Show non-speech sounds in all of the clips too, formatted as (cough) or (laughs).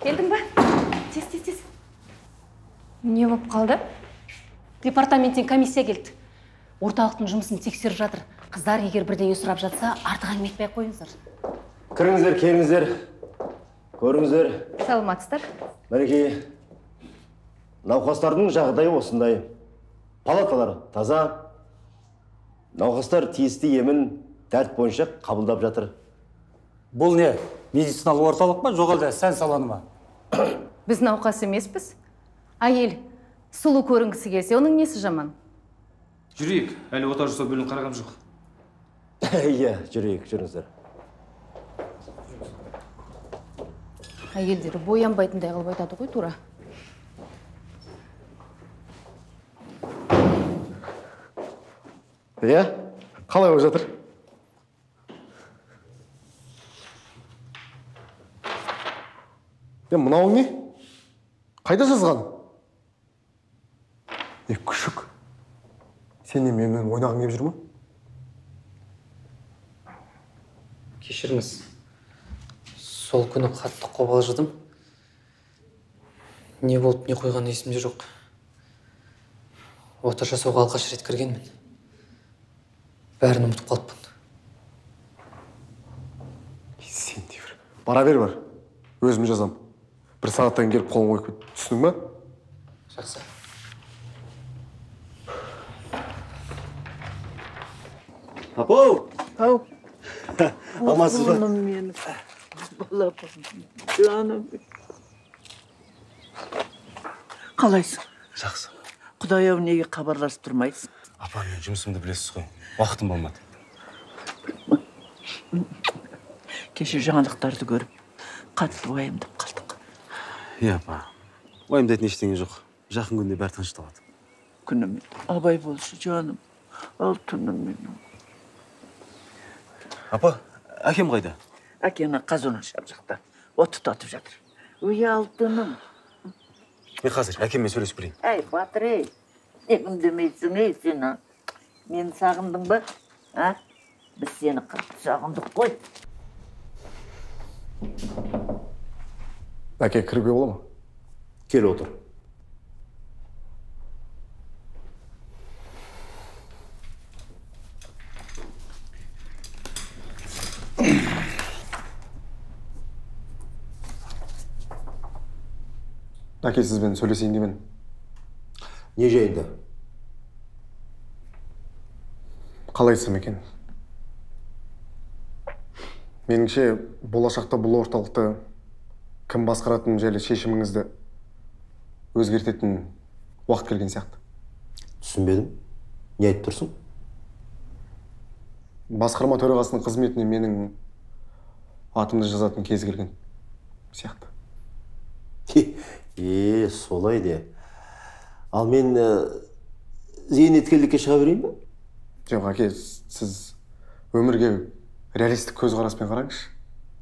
келдің ба? Тез тез тез. Не болып қалды? Департаменттен комиссия келді. Орталықтың жұмысын тексеріп жатыр. Қыздар егер бірдеңе сұрап жатса артық әңгіме айтпай ақ қойыңыздар. Кіріңіздер келіңіздер. Көріңіздер. Саламатсыздар. Мінекей науқастардың жағдайы осындай. Палаталар таза. Науқастар тиісті емін тәртіп бойынша қабылдап жатыр. Бұл не медициналық орталық па? Жоқ әлде сән салоны ма? (coughs) біз науқас емеспіз. Әйел сұлу көрінгісі келсе оның несі жаман? Жүрейік әлі ота жасау бөлімін қарағам жоқ. (coughs) Иә жүрейік жүріңіздер. Әйелдері боянбайтындай қылып айтады ғой тура. Иә қалай болып жатыр? Е мынауың не? Қайда жазған? Е күшік. Сен не менімен ойнағың келіп жүр ма кешіріңіз. Сол күні қатты қобалжыдым. Не болып не қойғаны есімде жоқ. Ота жасауға алғаш рет кіргенмін. Бәрін ұмытып қалыппын. Сен бара бер бар. Өзім жазам. Бір сағаттан кейін келіп қолын қойып кет түсіндің ба? Жақсы. Апау! Ау (laughs) амансыз ба? Құлыным менің жаным. Қалайсың? Жақсы. Құдай ау неге хабарласып тұрмайсың? Апа мен жұмысымды білесіз ғой. Уақытым болмады. Кеше жаңалықтарды көріп қатты уайымдап қалдық иә апа уайымдайтын ештеңе жоқ жақын күнде бәрі тынышталады күнім абай болшы жаным алтыным менің апа әкем қайда әкеңнің қазуның шар жақта от тұтатып жатыр ой алтыным мен қазір әкеммен сөйлесіп келейін әй батыр ей не үндемейсің ей сен мені сағындың ба а біз сені қатты сағындық қой әке кіруге бола ма? Кел отыр. Әке сізбен сөйлесейін деймін. Не жайында? Қалай айтсам екен? Меніңше болашақта бұл орталықты кім басқаратыны жайлы шешіміңізді өзгертетін уақыт келген сияқты. Түсінбедім. Не айтып тұрсың? Басқарма төрағасының қызметіне менің атымды жазатын кез келген сияқты. Е солай де. Ал мен ә, зейнеткерлікке шыға берейін ба жоқ әке сіз өмірге реалистік көзқараспен қараңызшы.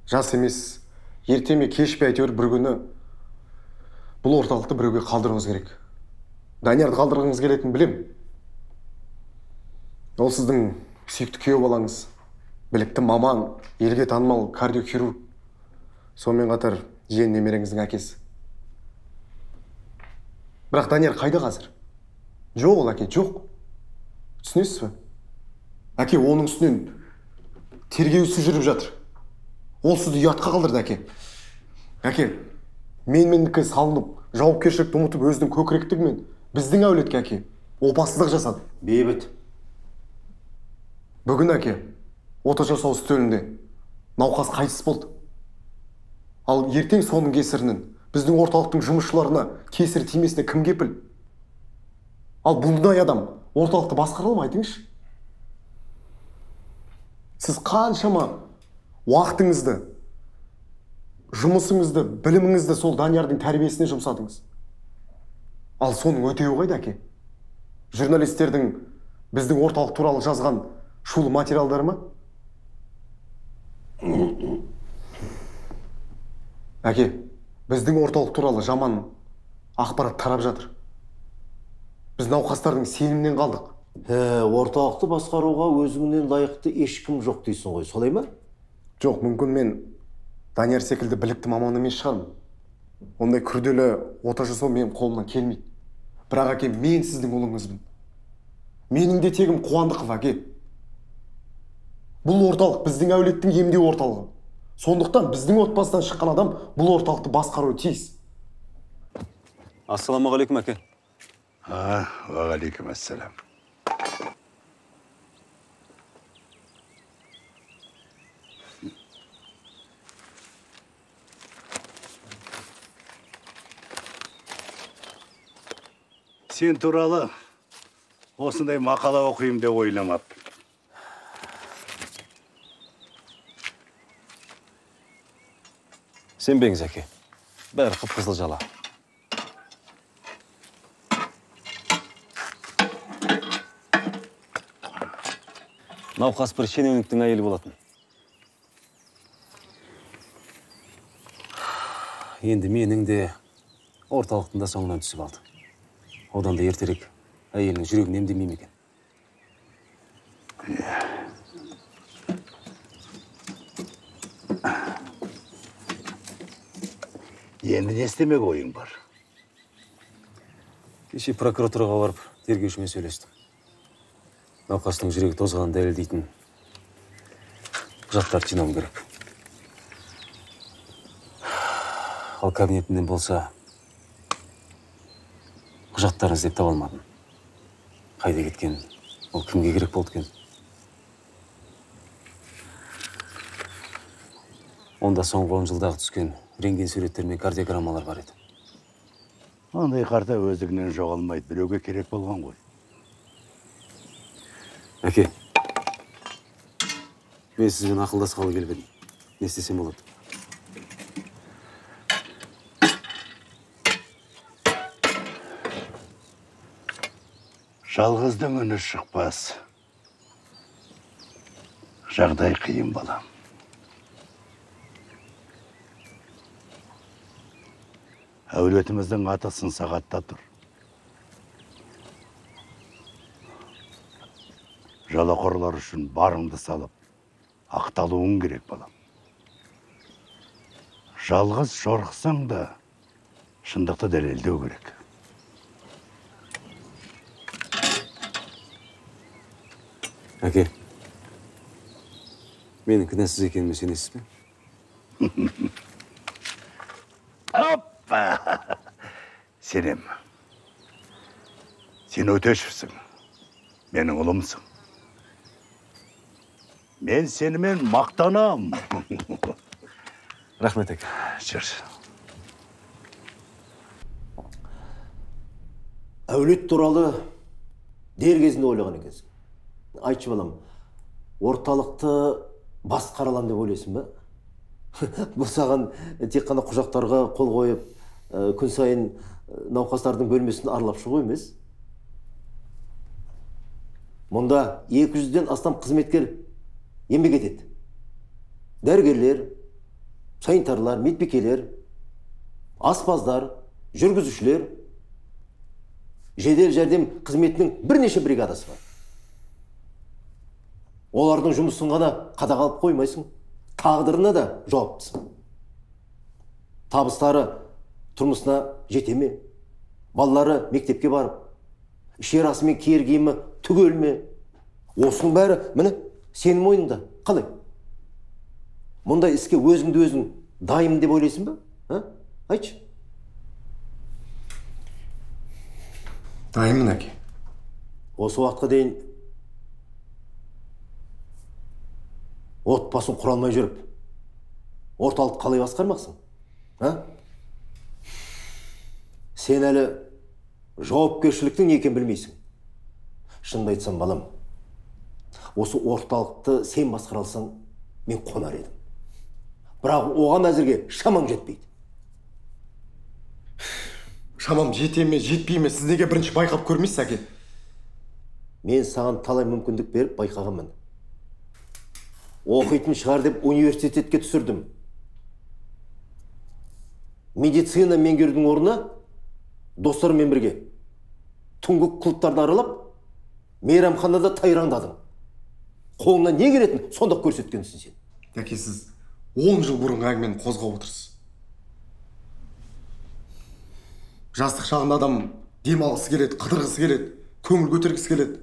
Жас емес ерте ме кеш пе әйтеуір бір күні бұл орталықты біреуге қалдыруыңыз керек даниярды қалдырғыңыз келетінін білем ол сіздің сүйікті күйеу балаңыз білікті маман елге танымал кардиохирург сонымен қатар жиен немереңіздің әкесі бірақ данияр қайда қазір жоқ ол әке жоқ түсінесіз бе әке оның үстінен тергеу ісі жүріп жатыр ол сізді ұятқа қалдырды әке. Әке менмендікке салынып жауапкершілікті ұмытып өзінің көкіректігімен біздің әулетке әке опасыздық жасады. Бейбіт. Бүгін әке ота жасау үстелінде науқас қайтыс болды. Ал ертең соның кесірінен біздің орталықтың жұмысшыларына кесір тимесіне кім кепіл? Ал бұндай адам орталықты басқара ала ма айтыңызшы. Сіз қаншама уақытыңызды жұмысыңызды біліміңізді сол даниярдың тәрбиесіне жұмсадыңыз. Ал соның өтеуі қайда әке? Журналистердің біздің орталық туралы жазған шулы материалдары ма? Әке біздің орталық туралы жаман ақпарат тарап жатыр. Біз науқастардың сенімінен қалдық. Ә, орталықты басқаруға өзіңнен лайықты ешкім жоқ дейсің ғой солай ма? Жоқ мүмкін мен данияр секілді білікті маман емес шығармын. Ондай күрделі ота жасау менің қолымнан келмейді. Бірақ әке мен сіздің ұлыңызбын. Менің де тегім қуандықов әке. Бұл орталық біздің әулеттің емдеу орталығы. Сондықтан біздің отбасыдан шыққан адам бұл орталықты басқаруы тиіс. Ассалаумағалейкум әке. А, уағалейкум ассалам. Сен туралы осындай мақала оқимын деп ойламаппын. сенбеңіз әке бәрі қып қызыл жала. Науқас бір шенеуніктің әйелі болатын. Енді менің де орталықтың да соңынан түсіп алды одан да ертерек әйелінің жүрегін емдемей ме екен Енді не істемек ойың бар? кеше прокуратураға барып тергеушімен сөйлестім. Науқастың жүрегі тозғанын дәлелдейтін құжаттарды жинауым керек. Ал кабинетімнен болса құжаттарын іздеп таба алмадым. Қайда кеткен ол кімге керек болды екен? Онда соңғы он жылдағы түскен рентген суреттер мен кардиограммалар бар еді. Андай қарта өздігінен жоғалмайды, біреуге керек болған ғой. әке мен сізбен ақылдасқалы келіп едім. Не істесем болады? Жалғыздың үні шықпас. Жағдай қиын балам. Әулетіміздің аты сын сағатта тұр. Жалақорлар үшін барыңды салып, ақталуың керек балам. Жалғыз жорықсаң да, шындықты дәлелдеу керек. Әке менің кінәсіз екеніме сенесіз бе Оппа! Сенем. Сен өтешевсің. Менің ұлымсың. Мен сенімен мақтанам. рахмет әке Жүр. әулет туралы дер кезінде ойлаған екенсің айтшы балам орталықты басқара аламын деп ойлайсың ба? (laughs) Бұл саған тек қана құжаттарға қол қойып ә, күн сайын ә, науқастардың бөлмесін аралап шығу емес. Мұнда 200-ден астам қызметкер еңбек етеді. Дәрігерлер санитарлар медбикелер аспаздар жүргізушілер жедел жәрдем қызметінің бірнеше бригадасы бар. Олардың жұмысын ғана қадағалап қоймайсың. Тағдырына да жауаптысың. Табыстары тұрмысына жете ме? Балалары мектепке барып ішер асы мен киер киімі түгел ме? Осының бәрі міне сенің мойныңда. Қалай? Мұндай іске өзіңді өзің дайын деп ойлайсың ба? Айтшы. Дайынмын әке. Осы уақытқа дейін отбасын құра алмай жүріп орталықты қалай басқармақсың а? Сен әлі жауапкершіліктің не екенін білмейсің. Шынымды айтсам балам осы орталықты сен басқара алсаң мен қонар едім. Бірақ оған әзірге шамам жетпейді. Шамам жете ме жетпей ме сіз неге бірінші байқап көрмейсіз әке мен саған талай мүмкіндік беріп байқағанмын. Оқитын шығар деп университетке түсірдім. Медицина меңгерудің орнына достарыммен бірге. Түнгі клубтарды аралап мейрамханада тайраңдадым қолыңнан не келетінін сонда көрсеткенсің сен. Әке сіз он жыл бұрынғы әңгімені қозғап отырсыз. Жастық шағында адам демалғысы келеді қыдырғысы келеді көңіл көтергісі келеді.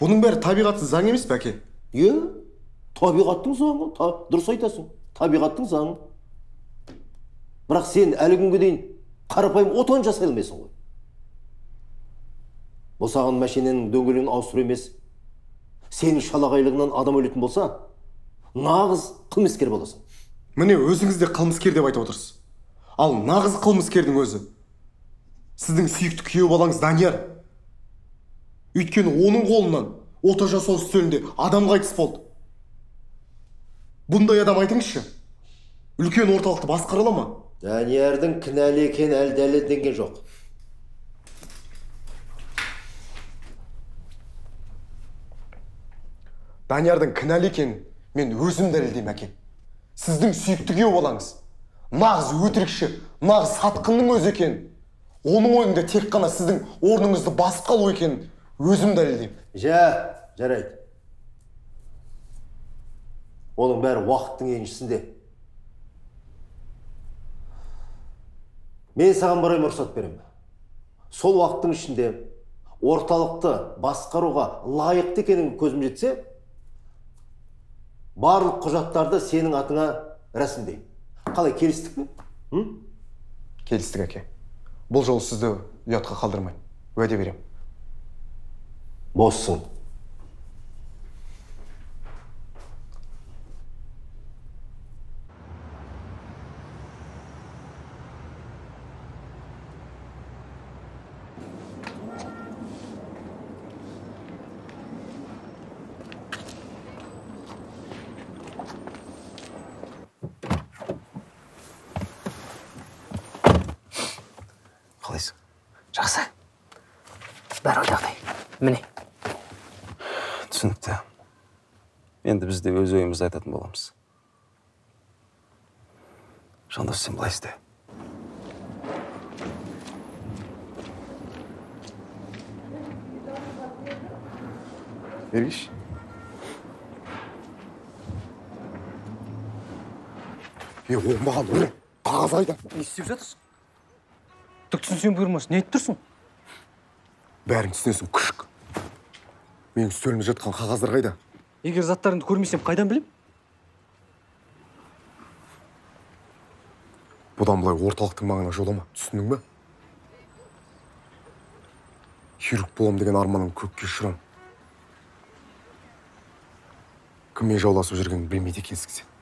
Бұның бәрі табиғаттың заңы емес пе әке? Иә табиғаттың заңы дұрыс айтасың табиғаттың заңы. Бірақ сен әлі күнге дейін қарапайым отан жасай алмайсың ғой. Босаған машиненің дөңгелегін ауыстыру емес. Сенің шалағайлығыңнан адам өлетін болса нағыз қылмыскер боласың. Міне өзіңіз де қылмыскер деп айтып отырсыз. Ал нағыз қылмыскердің өзі сіздің сүйікті күйеу балаңыз данияр. Өйткені оның қолынан ота жасау үстелінде адам қайтыс болды. Бұндай адам айтыңызшы үлкен орталықты басқара ала ма даниярдың кінәлі екені әлі дәлелденген жоқ даниярдың кінәлі екенін мен өзім дәлелдеймін әке сіздің сүйікті күйеу балаңыз нағыз өтірікші нағыз сатқынның өзі екенін оның ойында тек қана сіздің орныңызды басып қалу екенін өзім дәлелдеймін жә жарайды оның бәрі уақыттың еншісінде. Мен саған бір рұқсат беремін. Сол уақыттың ішінде орталықты басқаруға лайықты екенің көзім жетсе барлық құжаттарды сенің атыңа рәсімдеймін. Қалай келістік пе? Келістік әке. Бұл жолы сізді ұятқа қалдырмаймын. Уәде беремін. Боссың қалайсың жақсы бәрі ойдағыдай міне түсінікті енді біз де өз ойымызды айтатын боламыз жандос сен былай істе бергейші е оңбаған ұры қағаз қайда не істеп жатырсың? Түк түсінсең бұйырмас не айтып тұрсың? Бәрін түсінесің күшік. Менің үстелімде жатқан қағаздар қайда? Егер заттарыңды көрмесем қайдан білем? Бұдан былай орталықтың маңына жолама түсіндің ба хирург боламын деген арманым көкке ұшырам кіммен жауласып жүргенін білмейді екенсің сен.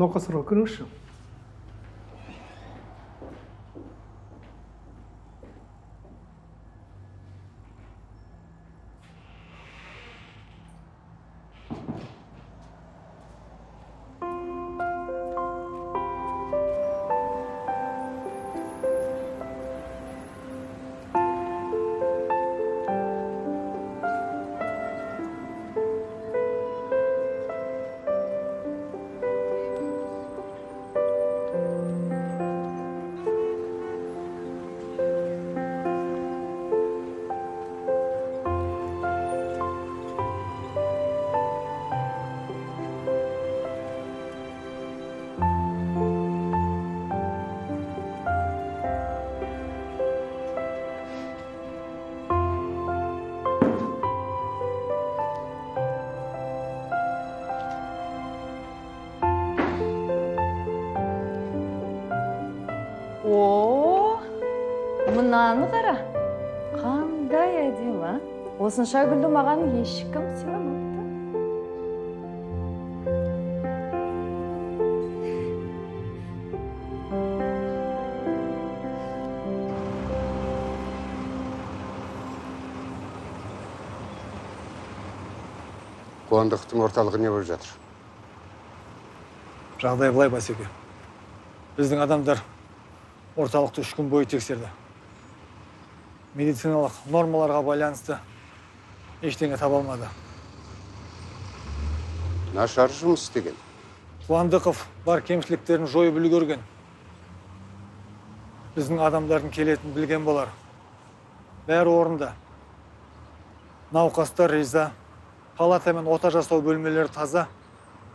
残す6六飛車 осынша гүлді маған ешкім сыйламапты. Қуандықтың орталығы не болып жатыр? Жағдай былай басеке. Біздің адамдар орталықты үш күн бойы тексерді. Медициналық нормаларға байланысты ештеңе таба алмады нашар жұмыс істеген қуандықов бар кемшіліктерін жойып үлгерген біздің адамдардың келетінін білген болар бәрі орында науқастар риза палата мен ота жасау бөлмелері таза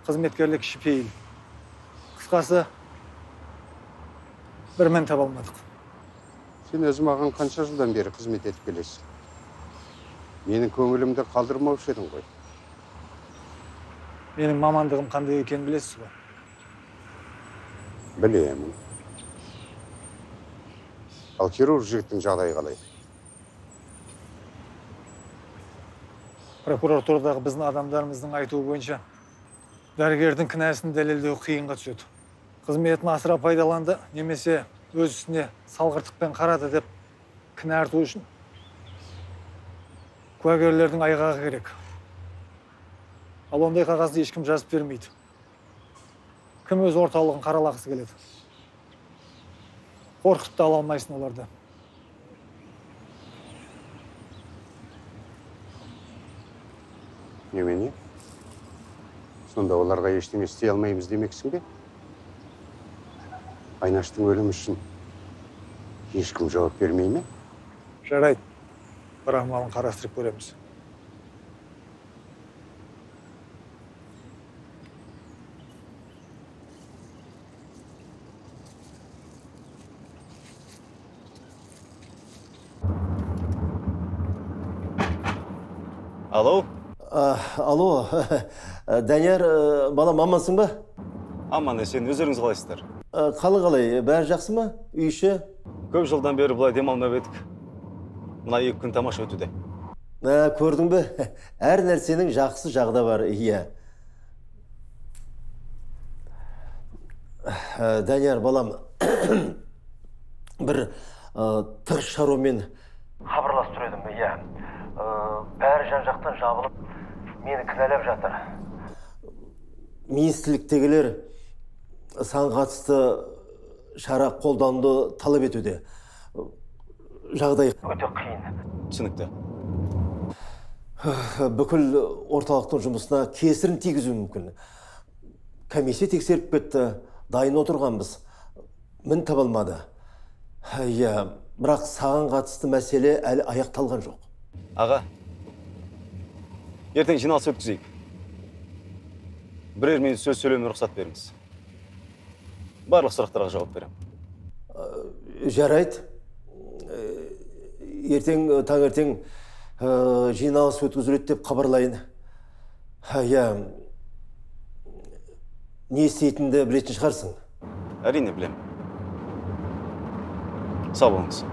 қызметкерлік кішіпейіл қысқасы бір мін таба алмадық сен өзі маған қанша жылдан бері қызмет етіп келесің менің көңілімді қалдырмаушы едің ғой. Менің мамандығым қандай екенін білесіз ғой білемін. Ал хирург жігіттің жағдайы қалай? Прокуратурадағы біздің адамдарымыздың айтуы бойынша дәрігердің кінәсін дәлелдеу қиынға түседі. Қызметін асыра пайдаланды немесе өз ісіне салғырттықпен қарады деп кінә арту үшін куәгерлердің айғағы керек. Ал ондай қағазды ешкім жазып бермейді. Кім өз орталығын қаралағысы келеді? Қорқытып та ала алмайсың оларды. Немене сонда оларға ештеңе істей алмаймыз демексің бе? Айнаштың өлімі үшін ешкім жауап бермей ме? Жарайды. Бір амалын қарастырып көреміз алло А, алло данияр ә, балам амансың ба аман есен өздеріңіз қалайсыздар қалы қалай бәрі жақсы ма үй іші көп жылдан бері былай демалмап едік мына екі күн тамаша өтуде. Ә, көрдің бе? (laughs) Әр нәрсенің жақсы жағы да бар иә. Ә, данияр балам (coughs) бір ә, тығыз шаруамен хабарласып тұр едім иә. Ә, бәрі жан жақтан жабылып мені кінәлап жатыр. Министрліктегілер саған қатысты шара қолдануды талап етуде. Жағдай өте қиын. түсінікті. Бүкіл орталықтың жұмысына кесірін тигізуі мүмкін. Комиссия тексеріп кетті дайын отырғанбыз. Мін таба алмады иә бірақ саған қатысты мәселе әлі аяқталған жоқ. Аға ертең жиналыс өткізейік. Бірер минут сөз сөйлеуіме рұқсат беріңіз. Барлық сұрақтарға жауап беремін. Жарайды. Ертең таңертең ә, жиналыс өткізіледі деп хабарлайын. Иә. Не істейтініңді білетін шығарсың? Әрине білемін. Сау болыңыз.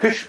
Kış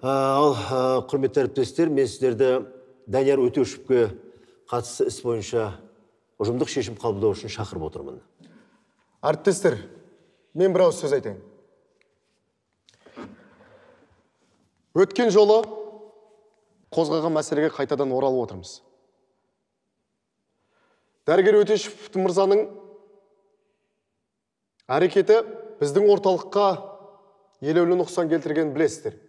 ал құрметті әріптестер мен сіздерді данияр өтеушевке қатысты іс бойынша ұжымдық шешім қабылдау үшін шақырып отырмын. Әріптестер мен бір ауыз сөз айтайын. Өткен жолы қозғаған мәселеге қайтадан оралып отырмыз. Дәрігер өтешев мырзаның әрекеті біздің орталыққа елеулі нұқсан келтіргенін білесіздер.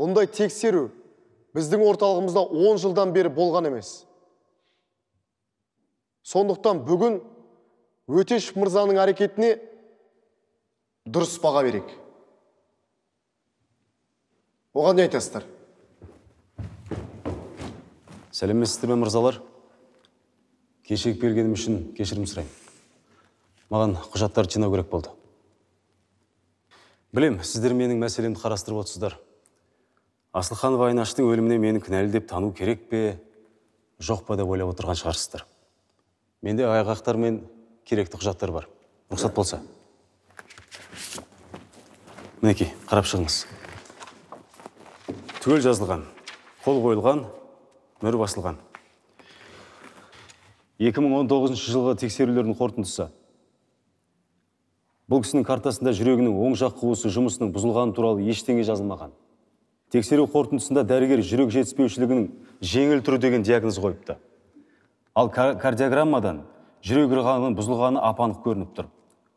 Мұндай тексеру біздің орталығымызда 10 жылдан бері болған емес. Сондықтан бүгін өтешев мырзаның әрекетіне дұрыс баға берейік. Оған не айтасыздар? Сәлеметсіздер ме мырзалар? Кешігіп келгенім үшін кешірім сұраймын. Маған құжаттарды жинау керек болды. Білем сіздер менің мәселемді қарастырып отырсыздар. Асылханов айнаштың өліміне мені кінәлі деп тану керек пе? Жоқ па деп ойлап отырған шығарсыздар. Менде айғақтар мен керекті құжаттар бар. Рұқсат болса. Мінекей қарап шығыңыз. Түгел жазылған қол қойылған мөр басылған. 2019 жылғы тексерулердің қорытындысы. Бұл кісінің картасында жүрегінің оң жақ қуысы жұмысының бұзылғаны туралы ештеңе жазылмаған. Тексеру қорытындысында дәрігер жүрек жетіспеушілігінің жеңіл түрі деген диагноз қойыпты. Ал кар- кардиограммадан жүрек ырғағының бұзылғаны ап анық көрініп тұр.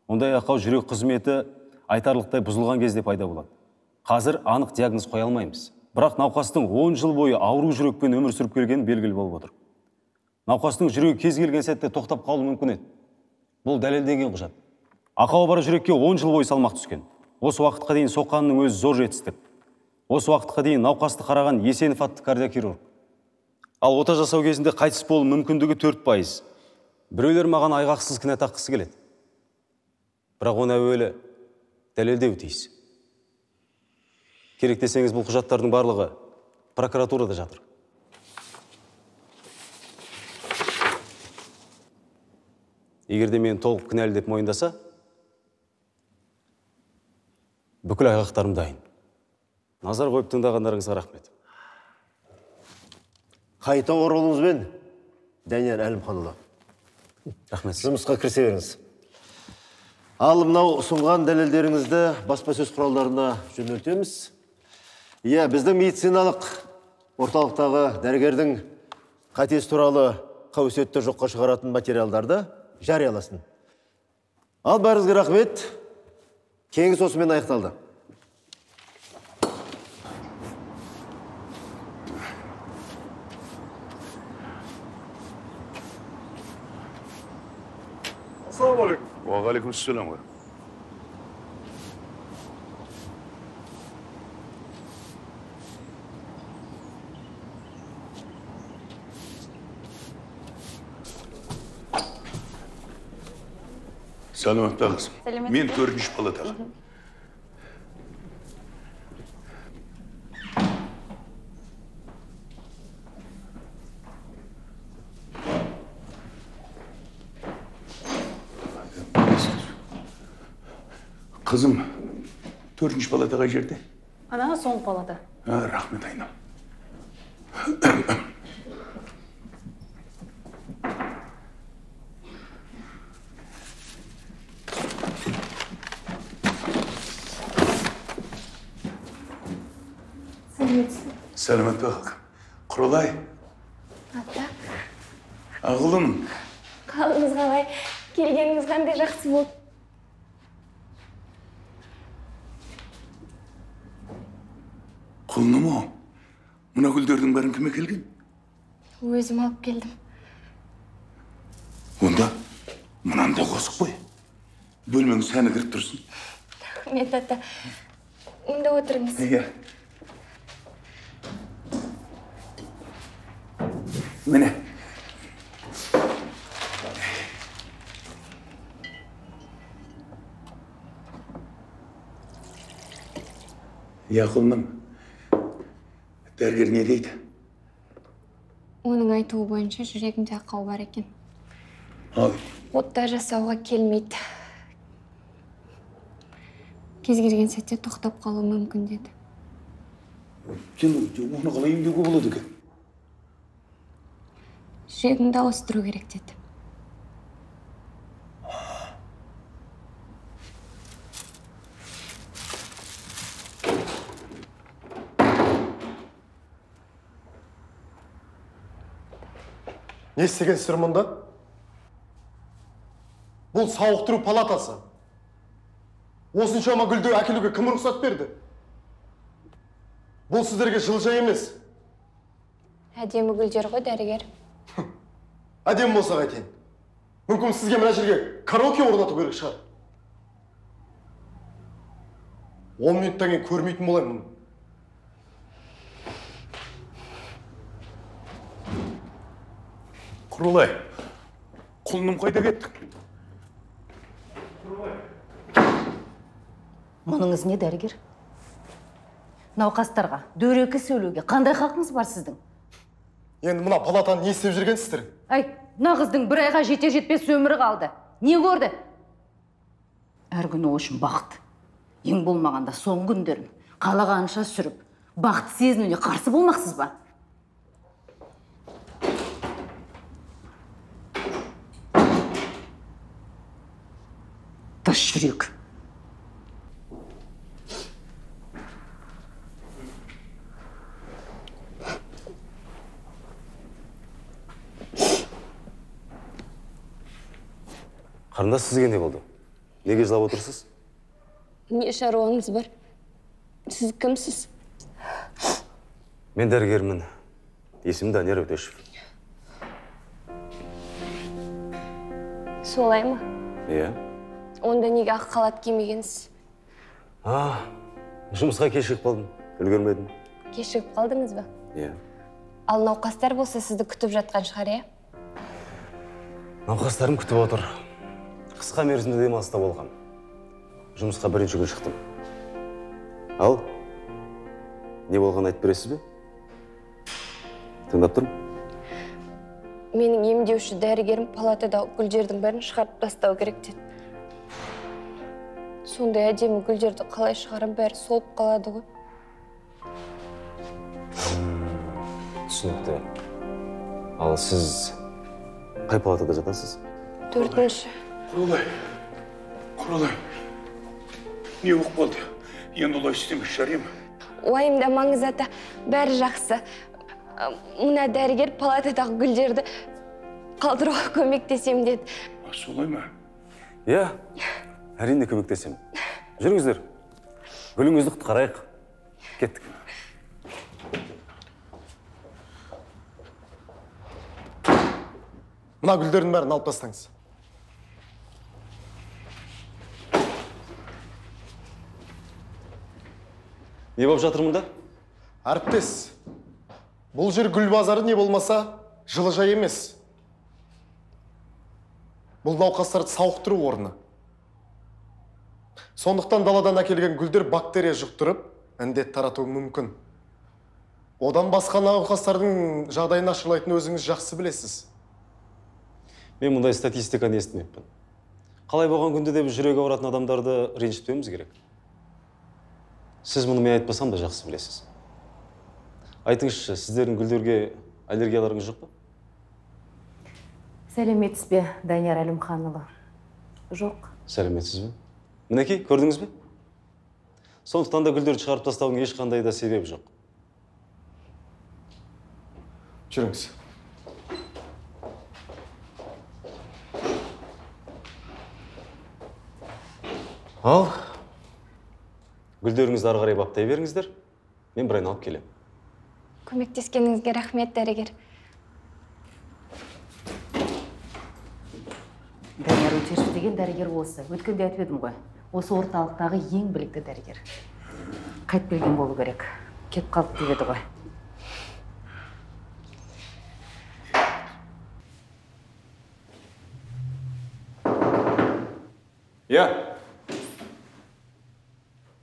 Ондай ақау жүрек қызметі айтарлықтай бұзылған кезде пайда болады. Қазір анық диагноз қоя алмаймыз. Бірақ науқастың 10 жыл бойы ауру жүрекпен өмір сүріп келгені белгілі болып отыр. Науқастың жүрегі кез келген сәтте тоқтап қалуы мүмкін еді. Бұл дәлелденген құжат. Ақауы бар жүрекке 10 жыл бойы салмақ түскен. Осы уақытқа дейін соққанның өзі зор жетістік. Осы уақытқа дейін науқасты қараған есенов атты кардиохирург. Ал ота жасау кезінде қайтыс болу мүмкіндігі төрт пайыз. Біреулер маған айғақсыз кінә таққысы келеді. Бірақ оны әуелі дәлелдеуі тиіс. Керек десеңіз бұл құжаттардың барлығы прокуратурада жатыр. Егер де мені толық кінәлі деп мойындаса бүкіл айғақтарым дайын. Назар қойып тыңдағандарыңызға рахмет. Қайта оралуыңызбен данияр әлімханұлы. Рахмет. Жұмысқа кірісе беріңіз. Ал мынау ұсынған дәлелдеріңізді баспасөз құралдарына жөнелтеміз. Иә біздің медициналық орталықтағы дәрігердің қатесі туралы қауесетті жоққа шығаратын материалдарды жарияласын. Ал бәріңізге рахмет. Кеңес осымен аяқталды. Ассалаумағалейкум уағалейкумассалам сәлемет пе қызым Сәлеметсіз мен бе? төртінші палатаға қызым төртінші палата қай жерде ана соңғы палата а, рахмет айнам сәлеметсіз сәлемет пе қалқам құралай а так Ағылым, қалыңыз қалай келгеніңіз қандай жақсы болды құлыным ау. Мына гүлдердің бәрін кім әкелген? өзім алып келдім Онда мынаны да қосып қой. Бөлмеңіз сәні кіріп тұрсын. рахмет ата онда отырыңыз Иә. Міне. Иә құлыным. Дәрігер не дейді? оның айтуы бойынша жүрегімде ақау бар екен. Ай, ота жасауға келмейді. Кез келген сәтте тоқтап қалуы мүмкін деді. Оны қалай емдеуге болады екен? жүрегіңді ауыстыру керек деді. Не істегенсіздер мұнда бұл сауықтыру палатасы осыншама гүлді әкелуге кім рұқсат берді бұл сіздерге жылыжай емес әдемі гүлдер ғой дәрігер әдемі болса қайтейін мүмкін сізге мына жерге караоке орнату керек шығар он минуттан кейін көрмейтін болайын Құрылай. Құлыным қайда кетті? мұныңыз не дәрігер? Науқастарға дөрекі сөйлеуге қандай хақыңыз бар сіздің? Енді мына палатаны не істеп жүргенсіздер? Әй мына қыздың бір айға жетер жетпес өмірі қалды. Не көрді? Әр күні ол үшін бақыт. Ең болмағанда соңғы күндерін қалағанша сүріп бақытты сезінуіне қарсы болмақсыз ба? Жүрек қарындас сізге не болды? Неге жылап отырсыз? Не шаруаңыз бар? Сіз кімсіз? Мен дәрігермін. Есімім данияр өтешев. Солай ма? Иә. Онда неге ақ халат кимегенсіз? А жұмысқа кешігіп қалдым. Үлгермедім. Кешігіп қалдыңыз ба? Иә. Ал науқастар болса сізді күтіп жатқан шығар иә? Науқастарым күтіп отыр. Қысқа мерзімді демалыста болған. Жұмысқа бірінші күн шықтым. Ал? Не болғанын айтып бересіз бе? Тыңдап тұрмын. Менің емдеуші дәрігерім палатадағы гүлдердің бәрін шығарып тастау керек деді. Сондай әдемі гүлдерді қалай шығарам бәрі солып қалады ғой түсінікті ал сіз қай палатада жатасыз төртінші Құрылай. Құрылай. Не болып қалды? Енді олай істемес шығар ем. уайымдамаңыз ата бәрі жақсы мына дәрігер палатадағы гүлдерді қалдыруға көмектесем деді Солай ма? иә әрине көмектесемін. Жүріңіздер. Гүліңізді құтқарайық. Кеттік. Мына гүлдердің бәрін алып тастаңыз. Не болып жатыр мұнда? Әріптес бұл жер гүл базары не болмаса жылыжай емес. Бұл науқастарды сауықтыру орны. Сондықтан даладан әкелген гүлдер бактерия жұқтырып індет таратуы мүмкін. Одан басқа науқастардың жағдайын нашарлайтынын өзіңіз жақсы білесіз. Мен мұндай статистиканы естімеппін. Қалай болған күнде де біз жүрегі ауыратын адамдарды ренжітпеуіміз керек? Сіз мұны мен айтпасам да жақсы білесіз. Айтыңызшы сіздердің гүлдерге аллергияларыңыз жоқ па? Сәлеметсіз бе данияр әлімханұлы? Жоқ. Сәлеметсіз бе? мінекей көрдіңіз бе? Сондықтан да гүлдерді шығарып тастаудың ешқандай да себебі жоқ. Жүріңіз. Ал гүлдеріңізді ары қарай баптай беріңіздер. Мен бір айналып келемін көмектескеніңізге рахмет дәрігер. Дәрігер өтерші деген дәрігер осы. Өткенде айтып едім ғой осы орталықтағы ең білікті дәрігер. Қайтып келген болу керек. Кетіп қалды деп еді ғой. Иә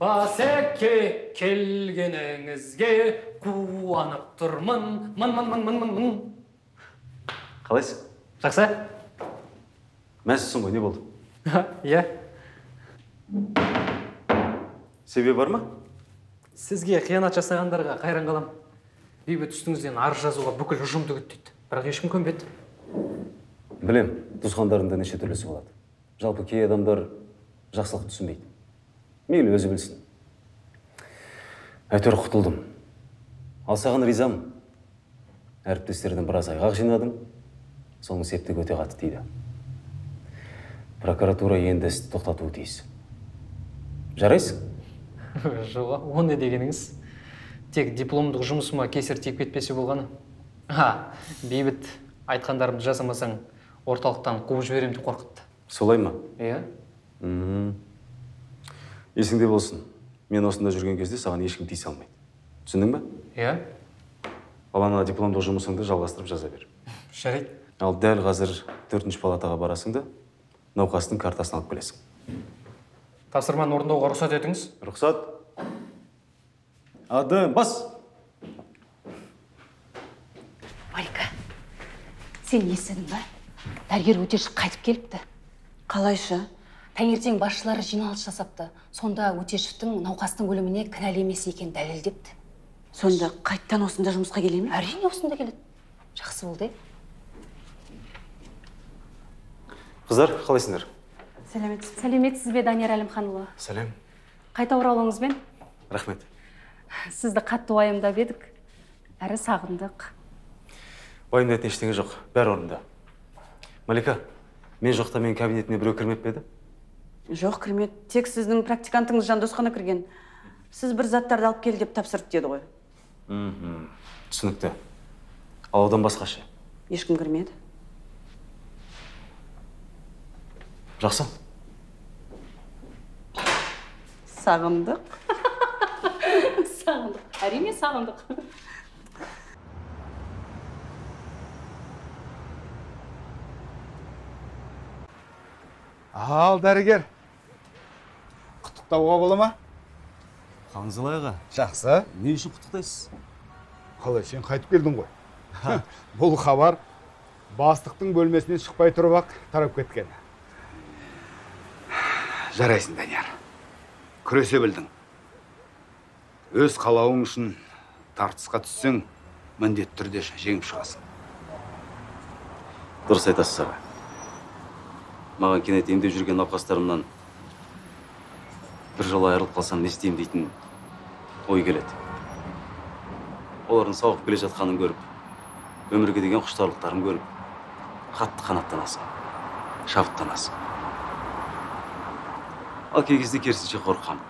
басеке келгеніңізге қуанып тұрмын. Мын мын мын мын мын мын. Қалайсың жақсы. Мәзсің ғой не болды? (laughs) Иә. Себебі бар ма? Сізге қиянат жасағандарға қайран қалам. Бейбіт үстіңізден арыз жазуға бүкіл ұжым тігеді дейді бірақ ешкім көнбеді. Білем туысқандарында неше түрлісі болады. Жалпы кей адамдар жақсылық түсінбейді. Мейлі өзі білсін. Әйтеуір құтылдым. Ал саған ризамын әріптестерден біраз айғақ жинадым. Соның септігі өте қатты тиді прокуратура енді істі тоқтатуы тиіс. Жарайсың? (laughs) жоқ не дегеніңіз. Тек дипломдық жұмысыма кесір тиіп кетпесе болғаны. А бейбіт айтқандарымды жасамасаң орталықтан қуып жіберемін деп қорқытты. Солай ма? Иә. Есіңде болсын. Мен осында жүрген кезде саған ешкім тиісе алмайды. Түсіндің ба? Иә. Ал ана дипломдық жұмысыңды жалғастырып жаза бер. (laughs) Жарайды. Ал дәл қазір төртінші палатаға барасың да науқастың картасын алып келесің. Тапсырманы орындауға рұқсат етіңіз. Рұқсат. Адым бас. Малика сен естідің ба? Дәрігер өтешев қайтып келіпті. Қалайша? Таңертең басшылары жиналыс жасапты. Сонда өтешевтің науқастың өліміне кінәлі емес екенін дәлелдепті. Сонда қайттан осында жұмысқа келе ме әрине осында келеді. Жақсы болды қыздар қалайсыңдар? Сәлеметсіз сәлеметсіз бе данияр әлімханұлы? Сәлем қайта оралуыңызбен рахмет. Сізді қатты уайымдап едік. Әрі сағындық. Уайымдайтын ештеңе жоқ. Бәрі орнында малика мен жоқта менің кабинетіме біреу кірмеп пе еді? Жоқ кірмеді. Тек сіздің практикантыңыз жандос қана кірген. Сіз бір заттарды алып кел деп тапсырды деді ғой. Мхм. Түсінікті. Ал одан басқа ше ешкім кірмеді. Жақсы. Сағындық сағындық әрине сағындық ал дәрігер құттықтауға бола ма ханзалай аға жақсы не үшін құттықтайсыз қалай сен қайтып келдің ғой бұл хабар бастықтың бөлмесінен шықпай тұрып ақ тарап кеткен жарайсың данияр күресе білдің. Өз қалауың үшін тартысқа түссең міндетті түрде жеңіп шығасың. Дұрыс айтасыз аға. Маған кенет емдеп жүрген науқастарымнан бір жолы айырылып қалсам не істеймін дейтін ой келеді. Олардың сауығып келе жатқанын көріп өмірге деген құштарлықтарын көріп қатты қанаттанасың шабыттанасың. Ал кей кезде керісінше қорқамын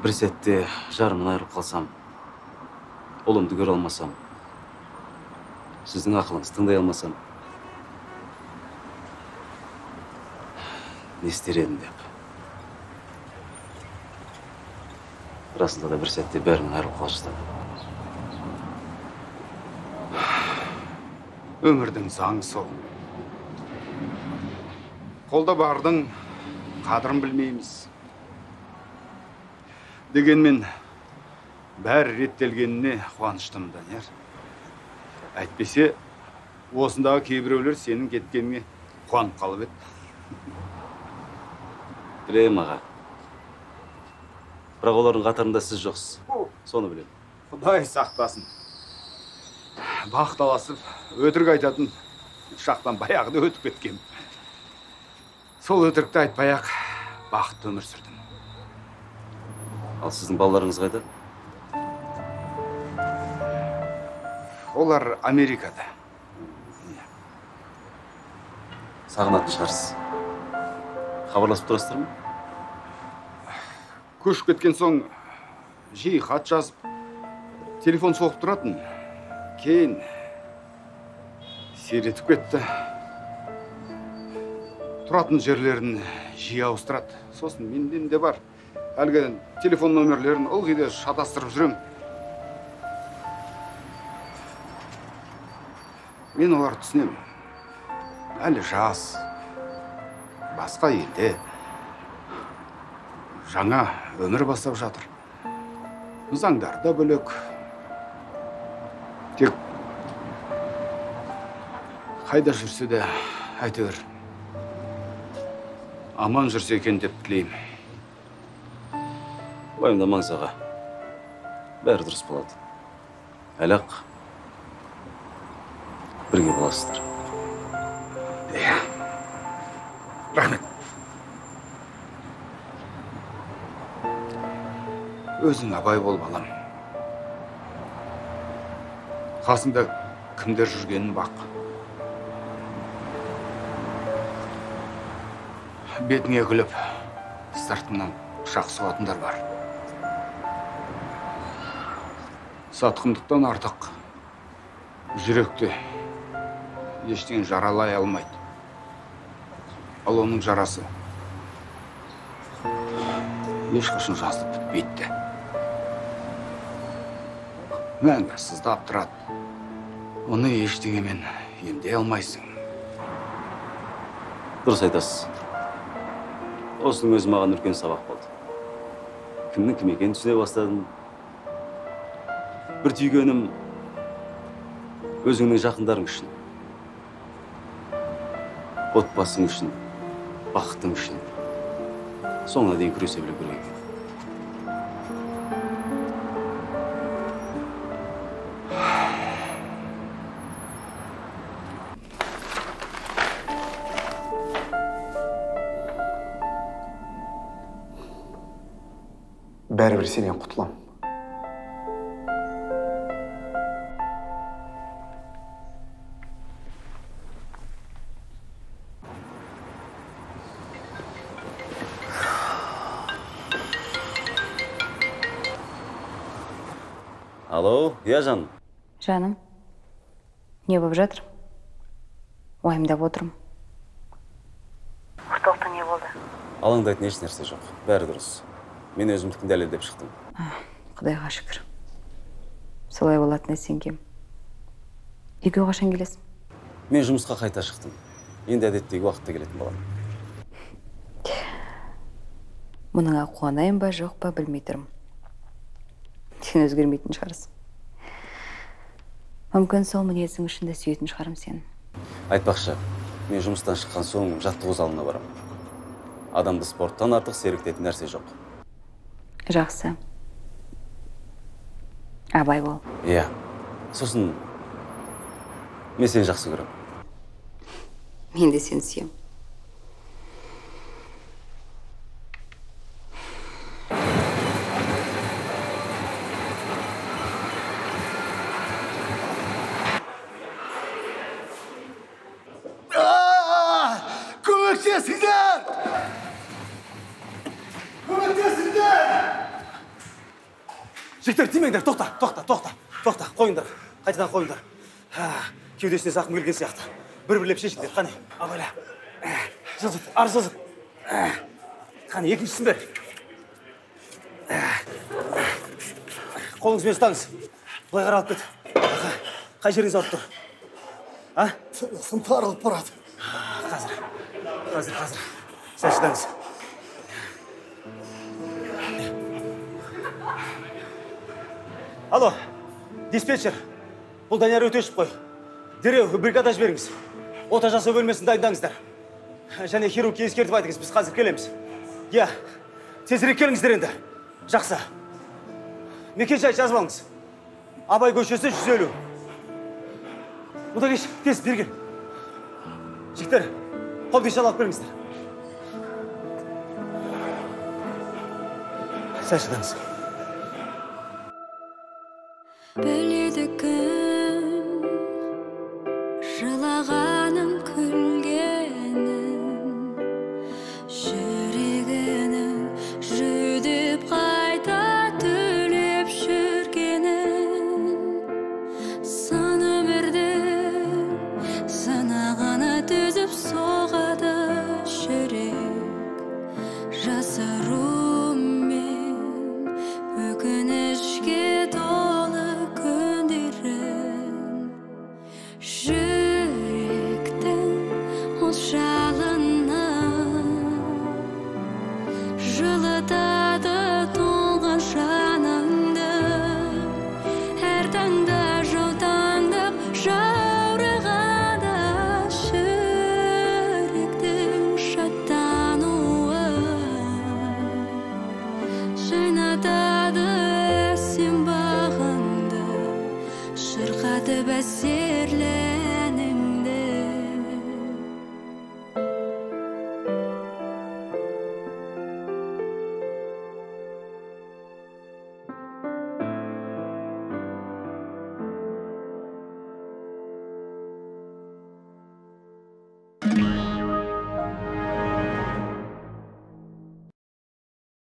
бір сәтте жарымнан айырылып қалсам ұлымды көре алмасам сіздің ақылыңызды тыңдай алмасам не істер едім деп. Расында да бір сәтте бәрінен айырылып қала жаздадым өмірдің заңы сол. Қолда бардың қадірін білмейміз. Дегенмен бәрі реттелгеніне қуаныштымын данияр. Әйтпесе осындағы кейбіреулер сенің кеткеніңе қуанып қалып еді. Білемін аға. Бірақ олардың қатарында сіз жоқсыз. Соны білемін. Құдай сақтасын. Бақ таласып өтірік айтатын шақтан баяғыда өтіп кеткем сол өтірікті айтпай ақ бақытты өмір сүрдім. Ал сіздің балаларыңыз қайда? Олар америкада. Сағынатын шығарсыз. Хабарласып тұрасыздар ма? Көшіп кеткен соң жиі хат жазып телефон соғып тұратын. Кейін сиретіп кетті. Тұратын жерлерін жиі ауыстырады. Сосын менде де бар. Әлгі телефон номерлерін ылғи да шатастырып жүремін мен оларды түсінемін әлі жас басқа елде жаңа өмір бастап жатыр. Заңдары да бөлек. Тек қайда жүрсе де әйтеуір. Аман жүрсе екен деп тілеймін. Уайымдамаңыз аға. Бәрі дұрыс болады. Әлі ақ бірге боласыздар. Иә. Рахмет. Өзің абай бол балам. Қасыңда кімдер жүргенін бақ. Бетіңе күліп сыртыңнан пышақ сұғатындар бар. Сатқындықтан артық жүректе ештеңе жаралай алмайды. Ал оның жарасы ешқашан жазылып бітпейді мәңгі сыздап тұрады. Оны ештеңемен емдей алмайсың. Дұрыс айтасыз. Осының өзі маған үлкен сабақ болды кімнің кім екенін түсіне бастадым бір түйгенім өзіңнің жақындарың үшін отбасың үшін бақытың үшін соңына дейін күресе білу керек сенен құтылам алло иә жаным жаным не болып жатыр? Уайымдап отырмын. Орталықта не болды? Алаңдайтын еш нәрсе жоқ. Бәрі дұрыс. Мен өзімдікін дәлелдеп шықтым. Құдайға шүкір. Солай болатынына сенгем үйге қашан келесің? Мен жұмысқа қайта шықтым. Енді әдеттегі уақытта келетін боламын. Мұныңа қуанайын ба жоқ па білмей тұрмын. Сен өзгермейтін шығарсың. Мүмкін сол мінезің үшін де сүйетін шығармын сені айтпақшы мен жұмыстан шыққан соң жаттығу залына барамын адамды спорттан артық сергітетін нәрсе жоқ. Жақсы. Абай бол. Иә. Сосын мен сені жақсы көремін. Мен де сені сүйемін. Көмектесіңдер. Жігіттер тимеңдер тоқта тоқта тоқта тоқта қойыңдар қайтадан қойыңдар кеудесіне зақым келген сияқты бір бірлеп шешіңдер қане абайла жылжыт ары жылжыт қане екіншісін бер қолыңызбен ұстаңыз былай қаралып кет Аха, қай жеріңіз ауырып тұр а? Тынысым тарылып барады қазір қазір қазір сәл шыдаңыз алло диспетчер. Бұл данияр өтешев қой. Дереу бригада жіберіңіз. Ота жасау бөлмесін дайындаңыздар. Және хирургке ескертіп айтыңыз біз қазір келеміз. Иә тезірек келіңіздер енді. Жақсы. Мекенжай жазып алыңыз. Абай көшесі жүз елу. Удалиш тез бері кел жігіттер қобдиша алып беріңіздер сәл шыдаңыз. Біледі кім жылағанын күлгенін